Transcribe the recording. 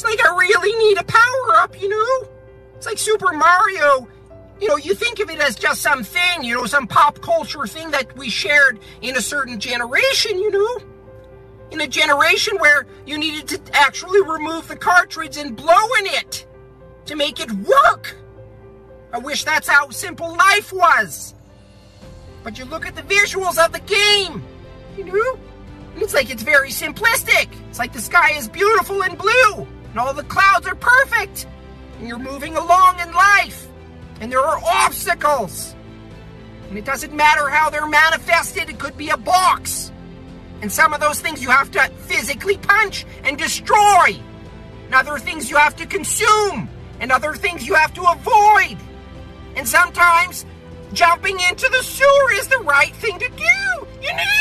It's like I really need a power up, you know? It's like Super Mario. You know, you think of it as just some thing, you know, some pop culture thing that we shared in a certain generation, you know? In a generation where you needed to actually remove the cartridge and blow in it to make it work. I wish that's how simple life was. But you look at the visuals of the game, you know? It's like it's very simplistic. It's like the sky is beautiful and blue, and all the clouds are perfect, and you're moving along in life, and there are obstacles. And it doesn't matter how they're manifested, it could be a box. And some of those things you have to physically punch and destroy. And other things you have to consume. And other things you have to avoid. And sometimes jumping into the sewer is the right thing to do. You know?